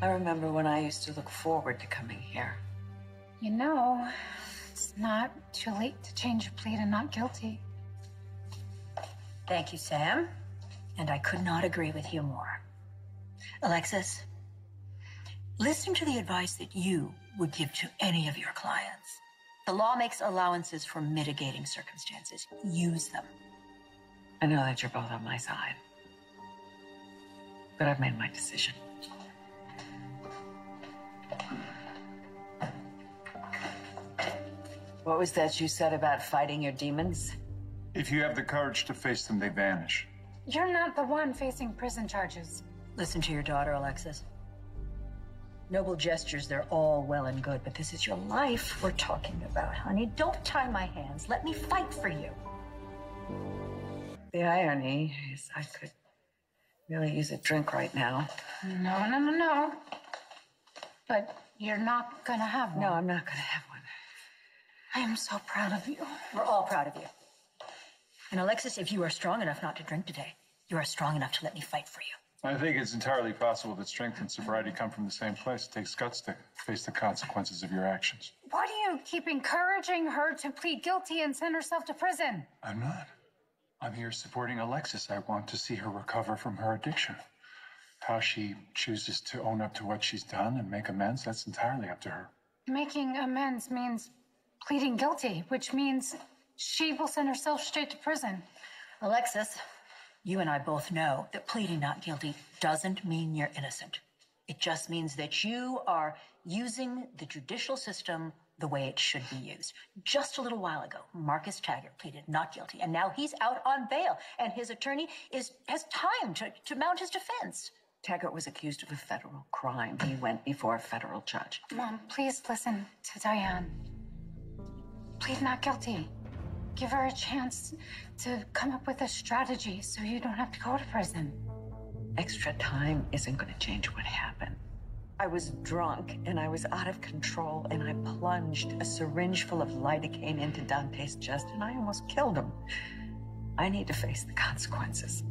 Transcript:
I remember when I used to look forward to coming here. You know, it's not too late to change your plea to not guilty. Thank you, Sam. And I could not agree with you more. Alexis, listen to the advice that you would give to any of your clients. The law makes allowances for mitigating circumstances. Use them. I know that you're both on my side. But I've made my decision. What was that you said about fighting your demons? If you have the courage to face them, they vanish. You're not the one facing prison charges. Listen to your daughter, Alexis. Noble gestures, they're all well and good, but this is your life we're talking about, honey. Don't tie my hands. Let me fight for you. The irony is I could really use a drink right now. No, no, no, no. But you're not gonna have one. No, I'm not gonna have one. I am so proud of you. We're all proud of you. And Alexis, if you are strong enough not to drink today, you are strong enough to let me fight for you. I think it's entirely possible that strength and sobriety come from the same place. It takes guts to face the consequences of your actions. Why do you keep encouraging her to plead guilty and send herself to prison? I'm not. I'm here supporting Alexis. I want to see her recover from her addiction. How she chooses to own up to what she's done and make amends, that's entirely up to her. Making amends means pleading guilty, which means she will send herself straight to prison. Alexis, you and I both know that pleading not guilty doesn't mean you're innocent. It just means that you are using the judicial system the way it should be used. Just a little while ago, Marcus Taggart pleaded not guilty, and now he's out on bail, and his attorney is has time to, to mount his defense. Taggart was accused of a federal crime. He went before a federal judge. Mom, please listen to Diane. Plead not guilty. Give her a chance to come up with a strategy so you don't have to go to prison. Extra time isn't going to change what happened. I was drunk and I was out of control and I plunged a syringe full of lidocaine into Dante's chest and I almost killed him. I need to face the consequences.